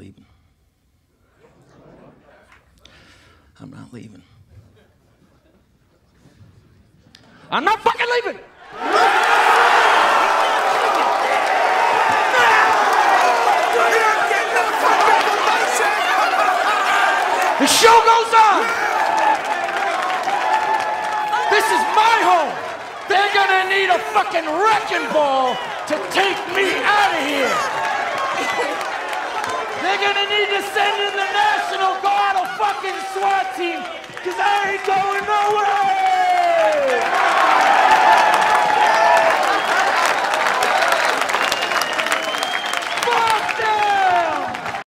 leaving. I'm not leaving. I'm not fucking leaving. The show goes on. This is my home. They're gonna need a fucking wrecking ball to take me out of here. Gonna send in the National Guard, a fucking SWAT team, because I ain't going nowhere.